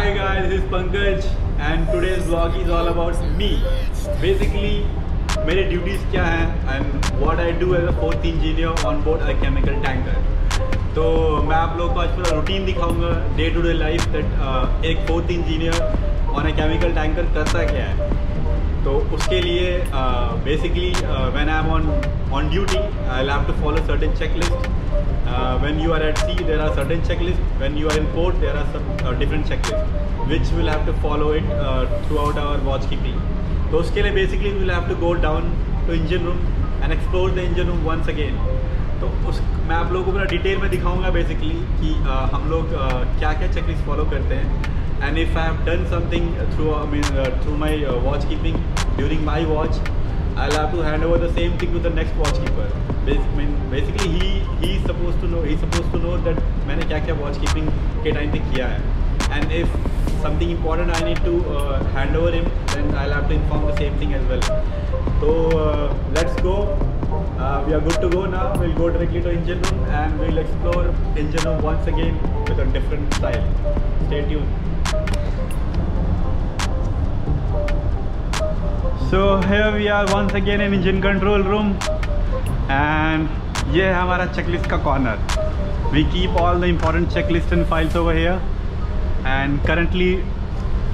Hi guys, this is Pankaj and today's vlog is all about me. Basically, मेरे duties क्या हैं and what I do as a fourth engineer on board a chemical tanker. तो मैं आप लोगों को आज पूरा routine दिखाऊँगा day to day life that एक fourth engineer on a chemical tanker करता क्या है तो उसके लिए basically when I am on on duty I have to follow certain checklist when you are at sea there are certain checklist when you are in port there are some different checklist which will have to follow it uh, throughout our watch keeping. तो उसके लिए basically will have to go down to engine room and explore the engine room once again तो उस मैं आप लोगों को पूरा डिटेल में दिखाऊँगा बेसिकली कि uh, हम लोग क्या क्या चेकलिस्ट फॉलो करते हैं। And if I have done something through I mean through my watch keeping during my watch I'll have to hand over the same thing to the next watchkeeper. Bas- mean, basically, he he is supposed to know. He's supposed to know that मैंने क्या क्या watch keeping के time पे किया है. And if something important I need to uh, hand over him, then I'll have to inform the same thing as well. So uh, let's go. Uh, we are good to go now. We'll go directly to engine room and we'll explore engine room once again with a different style. Stay tuned. So here we are once again in engine control room and ये है हमारा checklist का corner we keep all the important checklist and files over here and currently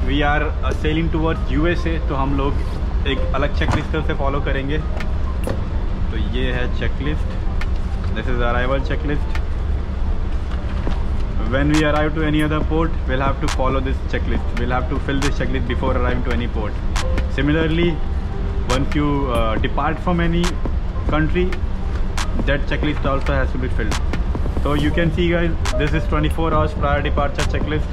we are sailing towards U S A तो हम लोग एक अलग check list से फॉलो करेंगे. तो ये है checklist this is arrival checklist when we arrive to any other port we'll have to follow this checklist. We'll have to fill this checklist before arriving to any port. Similarly once you uh, depart from any country that checklist also has to be filled. So you can see guys this is 24 hours prior departure checklist.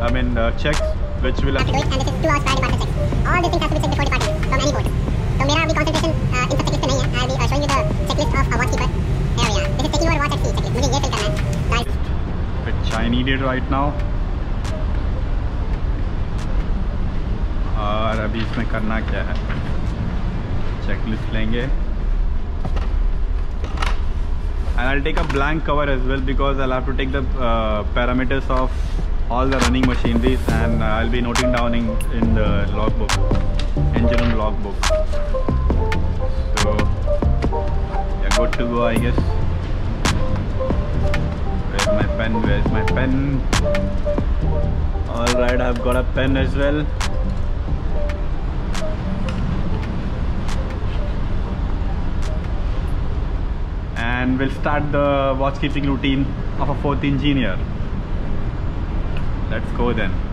I mean uh, checks which will have to do and this is 2 hours prior departure checks. All these things have to be checked before departing from any port. So mera abhi concentration uh, in checklist pe nahi hai i'll be uh, showing you the checklist of a watchkeeper here we are. This is taking over watch at sea checklist. Mujhe ye fill karna hai I need it right now. और अभी इसमें करना क्या है? Checklist लेंगे। And I take a blank cover as well because I have to take the parameters of all the running machineries and I will be noting down in in the log book engine log book so good to go I guessed my pen? Where's my pen? All right I've got a pen as well. And we'll start the watch keeping routine of a fourth engineer. Let's go then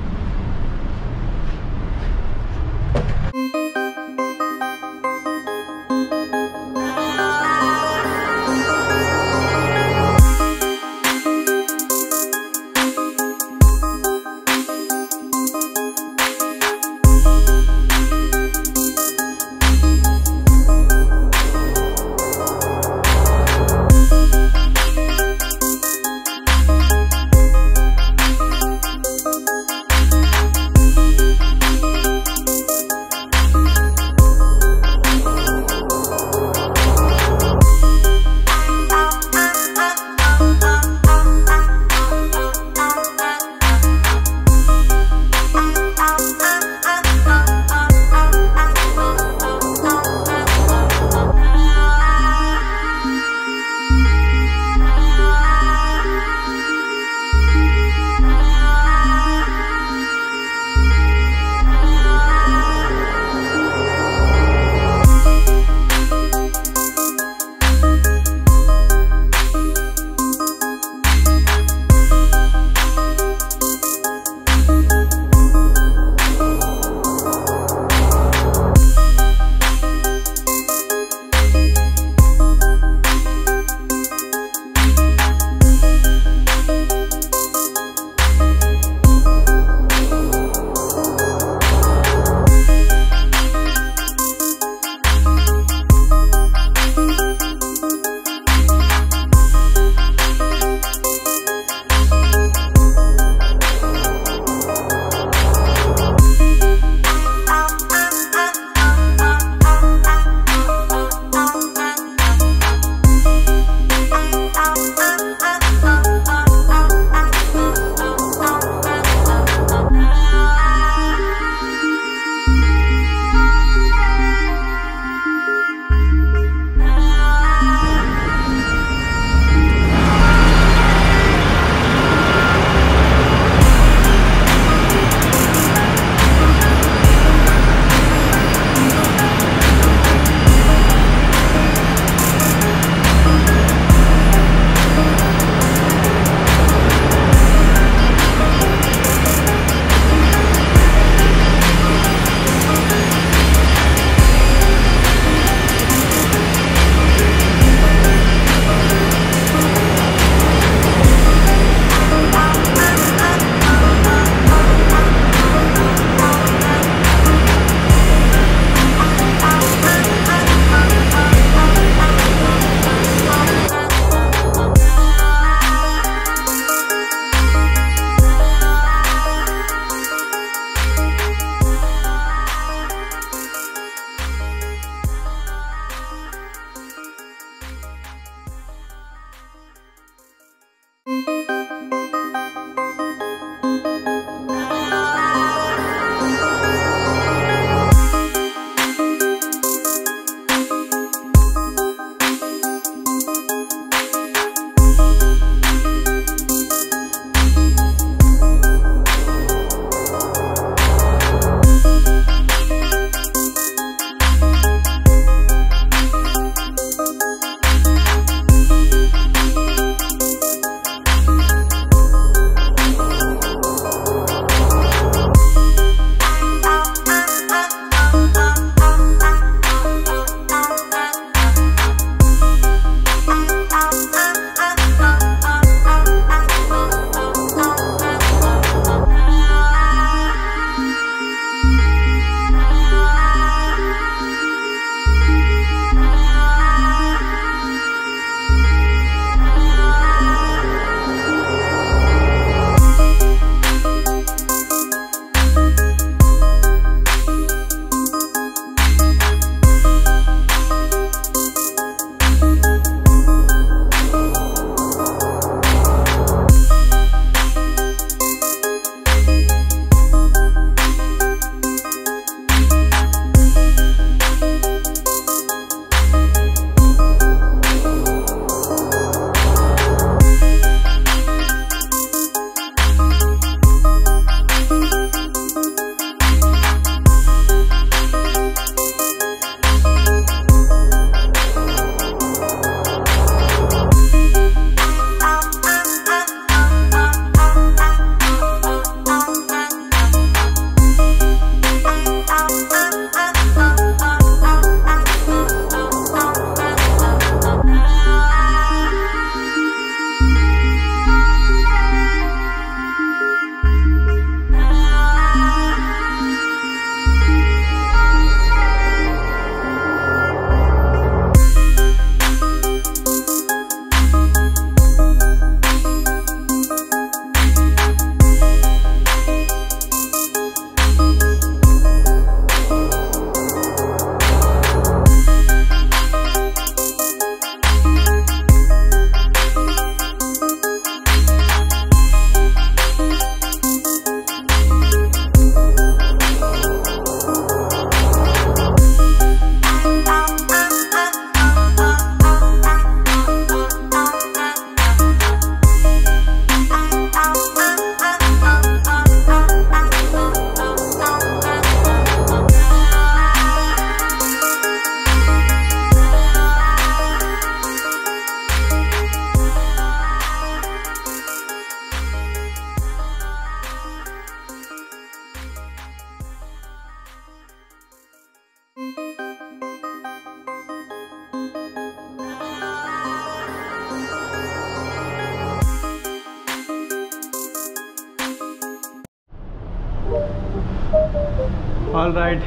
all right.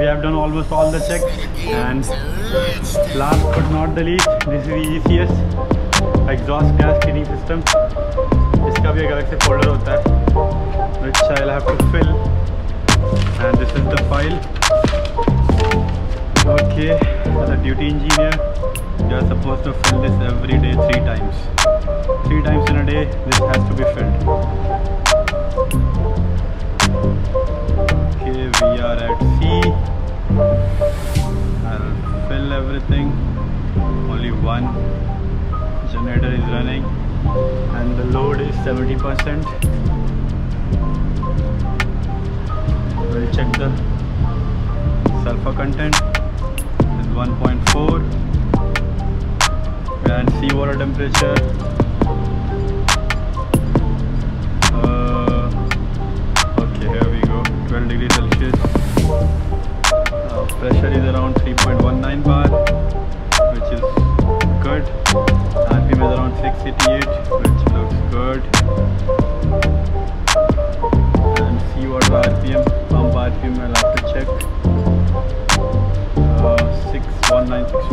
We have done almost all the checks and last but not the least this is the EGCS exhaust gas cleaning system. This भी a अलग folder, which I'll have to fill. And this is the file. Okay as a duty engineer you are supposed to fill this every day three times. Three times in a day this has to be filled. We are at sea I'll fill everything. Only one generator is running. And the load is 70 percent. We'll check the sulfur content. Is 1.4 and seawater temperature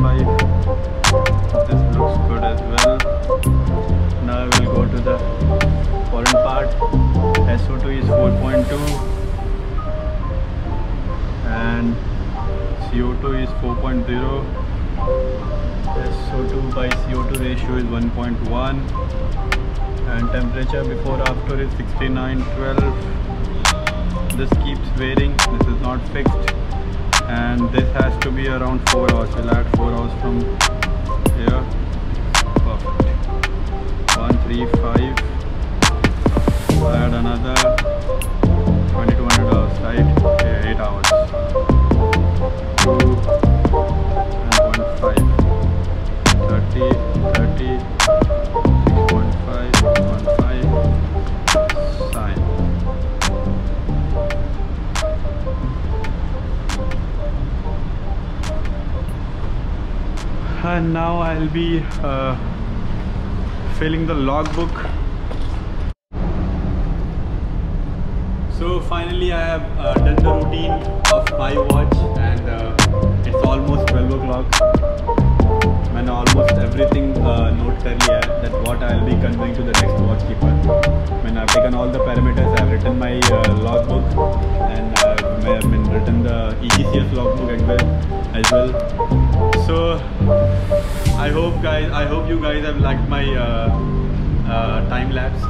61965 this looks good as well. Now I will go to the foreign part. SO2 is 4.2 and CO2 is 4.0 SO2 by CO2 ratio is 1.1 and temperature before after is 6912 this keeps varying. This is not fixed and this has to be around 4 hours. We'll add 4 hours from here. Perfect. 135 add another 2200 hours right? Okay 8 hours. 2 and 1.5 30 30 and now I'll be uh, filling the logbook. So finally I have uh, done the routine of my watch and uh, it's almost 12 o'clock. And almost everything uh, note kar that what I'll be conveying to the next watchkeeper when I've taken all the parameters I've written my uh, logbook and uh, I've written the EGCS logbook as well as well. So I hope guys I hope you guys have liked my uh, uh, time lapse